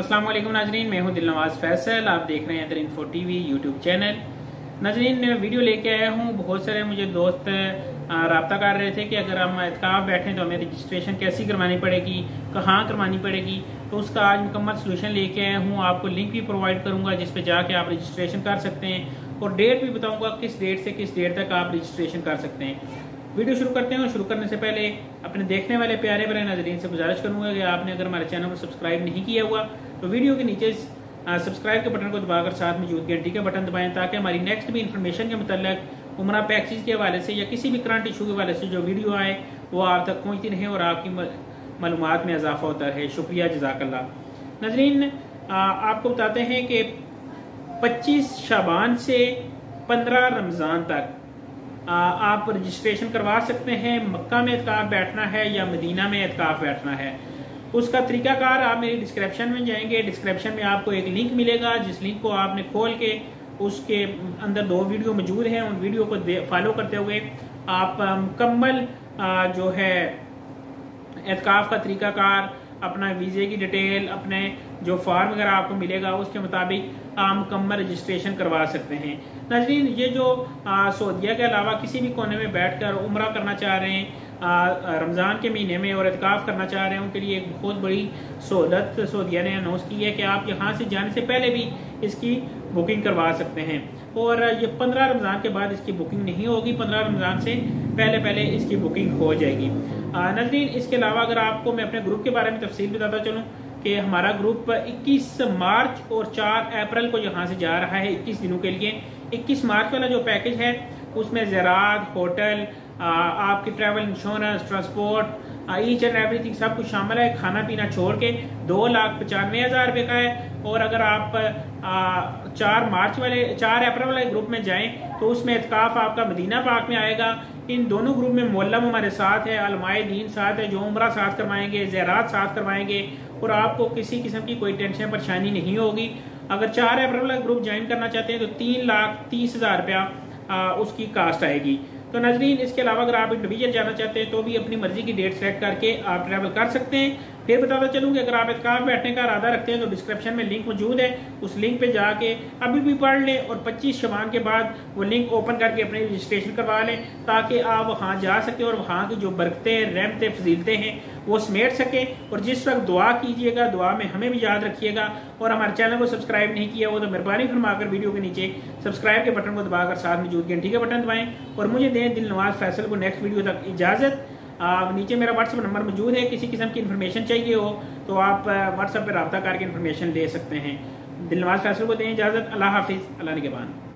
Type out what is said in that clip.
अस्सलाम वालेकुम नाजरीन, मैं हूँ दिलनवाज फैसल। आप देख रहे हैं दर इन्फो टीवी यूट्यूब चैनल। नाजरीन वीडियो लेके आया हूँ। बहुत सारे मुझे दोस्त रबता कर रहे थे कि अगर हम एतकाब बैठे तो हमें रजिस्ट्रेशन कैसी करवानी पड़ेगी, कहाँ करवानी पड़ेगी? तो उसका आज मुकम्मल सोल्यूशन लेके आया हूँ। आपको लिंक भी प्रोवाइड करूँगा जिस पे जाके आप रजिस्ट्रेशन कर सकते हैं। और डेट भी बताऊँगा किस डेट से किस डेट तक आप रजिस्ट्रेशन कर सकते हैं। वीडियो शुरू करते हैं और शुरू करने से पहले अपने देखने वाले प्यारे बड़े नजरीन से गुजारिश करूँगा कि आपने अगर हमारे चैनल को सब्सक्राइब नहीं किया हुआ तो वीडियो के नीचे सब्सक्राइब के बटन को दबाकर साथ में मौजूद घंटी का बटन दबाएँ ताकि हमारी नेक्स्ट भी इन्फॉर्मेशन के मतलब उम्र पैकेज के हवाले से या किसी भी करंट इशू के हवाले से जो वीडियो आए, वो आप तक पहुँचती रहे और आपकी मालूम में इजाफा होता है शुक्रिया जजाकल्ला नजरीन आपको बताते हैं कि 25 शाबान से 15 रमज़ान तक आप रजिस्ट्रेशन करवा सकते हैं। मक्का में एतकाफ बैठना है या मदीना में एतकाफ बैठना है? उसका तरीकाकार आप मेरी डिस्क्रिप्शन में जाएँगे। डिस्क्रिप्शन में आपको एक लिंक मिलेगा, जिस लिंक को आपने खोल के उसके अंदर दो वीडियो मौजूद हैं, उन वीडियो को फॉलो करते हुए आप मुकम्मल जो है एहतिकाफ का तरीकाकार, अपना वीजे की डिटेल अपने जो फॉर्म अगर आपको मिलेगा, उसके मुताबिक आप मुकम्मल रजिस्ट्रेशन करवा सकते हैं। नजरीन, ये जो सऊदिया के अलावा किसी भी कोने में बैठकर उम्र करना चाह रहे हैं रमज़ान के महीने में और इतकाफ़ करना चाह रहे हैं, उनके लिए एक बहुत बड़ी सहूलत सऊदिया ने अनाउंस की है कि आप यहाँ से जाने से पहले भी इसकी बुकिंग करवा सकते हैं। और ये पंद्रह रमज़ान के बाद इसकी बुकिंग नहीं होगी, पंद्रह रमज़ान से पहले पहले इसकी बुकिंग हो जाएगी। नजरीन, इसके अलावा अगर आपको मैं अपने ग्रुप के बारे में तफसील बताता चलूँ कि हमारा ग्रुप 21 मार्च और 4 अप्रैल को यहाँ से जा रहा है 21 दिनों के लिए। 21 मार्च वाला जो पैकेज है, उसमें ज़रात, होटल आपकी travel insurance transport each and everything सब कुछ शामिल है। खाना पीना छोड़ के दो लाख पचानवे हज़ार रुपए का है। और अगर आप आ, चार मार्च वाले चार अप्रैल वाले ग्रुप में जाएँ तो उसमें इतकाफ आपका मदीना पाक में आएगा। इन दोनों ग्रुप में मोल्लम हमारे साथ है अलमाए दीन साथ है जो उम्र साथ करवाएँगे जहरात साथ करवाएँगे और आपको किसी किस्म की कोई टेंशन परेशानी नहीं होगी। अगर चार अप्रैल वाला ग्रुप ज्वाइन करना चाहते हैं तो तीन लाख तीस हज़ार रुपया उसकी कास्ट आएगी। तो नजरीन, इसके अलावा अगर आप इंडिविजुअल जाना चाहते हैं तो भी अपनी मर्ज़ी की डेट सेलेक्ट करके आप ट्रैवल कर सकते हैं। फिर बताता चलूँ कि अगर आप इतकाफ बैठने का इरादा रखते हैं तो डिस्क्रिप्शन में लिंक मौजूद है। उस लिंक पे जाके अभी भी पढ़ लें और 25 शबान के बाद वो लिंक ओपन करके अपनी रजिस्ट्रेशन करवा लें, ताकि आप वहाँ जा सके और वहाँ की जो बरकते, रहमते, फजीलते हैं, वो समेट सके। और जिस वक्त दुआ कीजिएगा, दुआ में हमें भी याद रखिएगा। और हमारे चैनल को सब्सक्राइब नहीं किया वो तो मेहरबानी फरमाकर वीडियो के नीचे सब्सक्राइब के बटन को दबाकर साथ मौजूद घंटी का बटन दबाएँ। और मुझे दें दिल नवाज़ फैसल को नेक्स्ट वीडियो तक इजाज़त। नीचे मेरा व्हाट्सअप नंबर मौजूद है, किसी किस्म की इन्फॉर्मेशन चाहिए हो तो आप व्हाट्सअप पर रबता करके इन्फॉर्मेशन ले सकते हैं। दिलवाज फैसल को दें इजाज़त, अल्लाह हाफिज़, अल्लाह बाद